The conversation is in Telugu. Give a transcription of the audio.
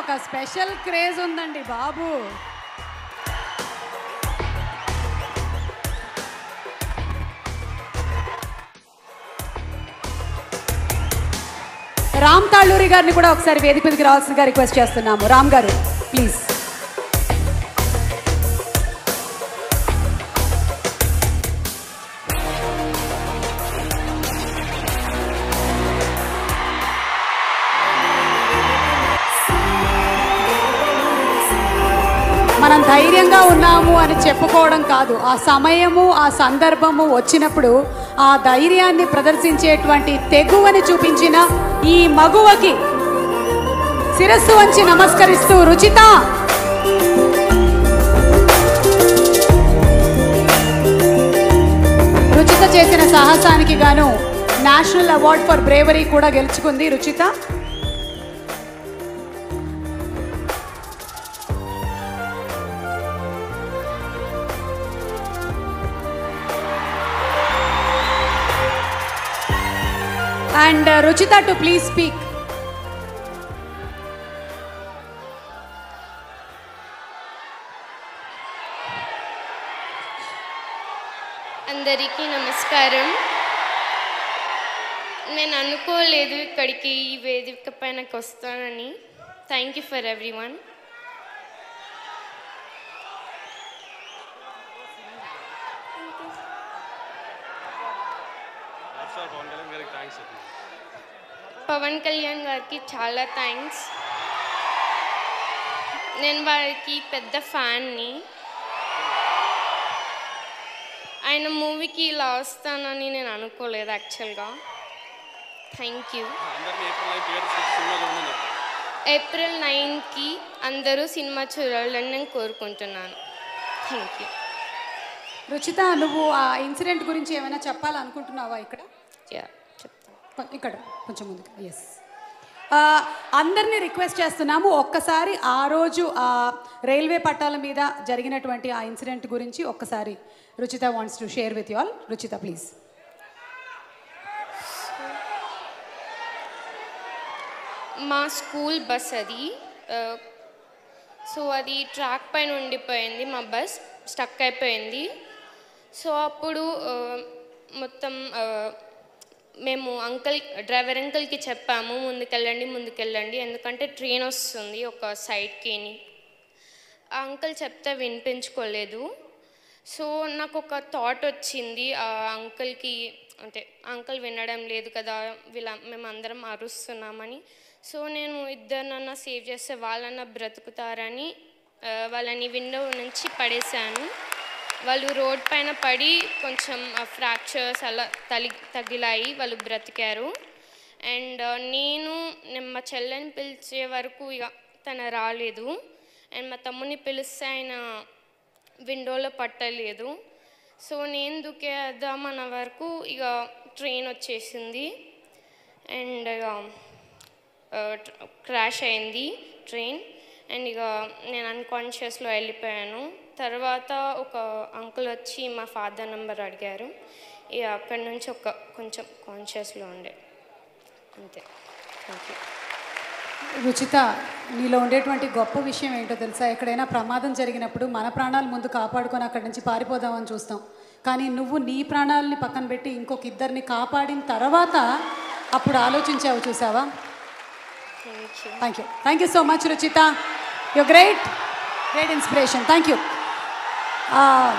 ఒక స్పెషల్ క్రేజ్ ఉందండి బాబు. రామ్ తాళ్ళూరి గారిని కూడా ఒకసారి వేదిక మీదకి రావాల్సిందిగా రిక్వెస్ట్ చేస్తున్నాము. రామ్ గారు ప్లీజ్ మనం ధైర్యంగా ఉన్నాము అని చెప్పుకోవడం కాదు. ఆ సమయము ఆ సందర్భము వచ్చినప్పుడు ఆ ధైర్యాన్ని ప్రదర్శించేటువంటి తెగువని చూపించిన ఈ మగువకి శిరస్సు వంచి నమస్కరిస్తూ రుచిత! రుచిత చేసిన సాహసానికి గాను నేషనల్ అవార్డ్ ఫర్ బ్రేవరీ కూడా గెలుచుకుంది Ruchitha. And Ruchitha to please speak అందరికీ నమస్కారం. నేను అనుకోలేదు ఇక్కడికి ఈ వేదిక పైనకి వస్తానని. Thank you for everyone thanks Pawan Kalyan గారికి చాలా థ్యాంక్స్ నేను వారికి పెద్ద ఫ్యాన్ని. ఆయన మూవీకి ఇలా వస్తానని నేను అనుకోలేదు యాక్చువల్గా థ్యాంక్ యూ ఏప్రిల్ నైన్కి అందరూ సినిమా చూడాలని నేను కోరుకుంటున్నాను. థ్యాంక్ యూ రుచిత నువ్వు ఆ ఇన్సిడెంట్ గురించి ఏమైనా చెప్పాలనుకుంటున్నావా ఇక్కడ? యా ఇక్కడ కొంచెం ముందు ఎస్ అందరినీ రిక్వెస్ట్ చేస్తున్నాము ఒక్కసారి ఆ రోజు ఆ రైల్వే పట్టాల మీద జరిగినటువంటి ఆ ఇన్సిడెంట్ గురించి ఒక్కసారి Ruchitha wants to share with you all Ruchitha please మా స్కూల్ బస్ అది. సో అది ట్రాక్ పైన ఉండిపోయింది మా బస్ స్టక్ అయిపోయింది. సో అప్పుడు మొత్తం మేము అంకుల్ డ్రైవర్ అంకుల్కి చెప్పాము ముందుకెళ్ళండి ముందుకెళ్ళండి. ఎందుకంటే ట్రైన్ వస్తుంది ఒక సైడ్కి ఆ అంకుల్ చెప్తే వినిపించుకోలేదు. సో నాకు ఒక థాట్ వచ్చింది. ఆ అంకుల్కి అంటే అంకుల్ వినడం లేదు కదా వీళ్ళ మేమందరం అరుస్తున్నామని. సో నేను ఇద్దరినన్నా సేవ్ చేస్తే వాళ్ళన్నా బ్రతుకుతారని వాళ్ళని విండో నుంచి పడేశాను. వాళ్ళు రోడ్ పైన పడి కొంచెం ఫ్రాక్చర్స్ అలా తలి తగిలాయి వాళ్ళు బ్రతికారు. అండ్ నేను నేను మా చెల్లెని పిలిచే వరకు ఇక తను రాలేదు. అండ్ మా తమ్ముని పిలిస్తే ఆయన విండోలో పట్టలేదు. సో నేను దుకేద్దామన్న వరకు ఇక ట్రైన్ వచ్చేసింది. అండ్ ఇక క్రాష్ అయింది ట్రైన్. అండ్ ఇక నేను అన్కాన్షియస్లో వెళ్ళిపోయాను. తర్వాత ఒక అంకుల్ వచ్చి మా ఫాదర్ నెంబర్ అడిగారు. ఇక అక్కడి నుంచి ఒక కొంచెం కాన్షియస్లో ఉండే. అంతే. థ్యాంక్ యూ రుచిత నీలో ఉండేటువంటి గొప్ప విషయం ఏంటో తెలుసా? ఎక్కడైనా ప్రమాదం జరిగినప్పుడు మన ప్రాణాలు ముందు కాపాడుకొని అక్కడి నుంచి పారిపోదామని చూస్తాం. కానీ నువ్వు నీ ప్రాణాలని పక్కన పెట్టి ఇంకొక ఇద్దరిని కాపాడిన తర్వాత అప్పుడు ఆలోచించావు చూసావా? Thank you. Thank you. So much, Ruchita. You're great. Great inspiration. Thank you. Uh,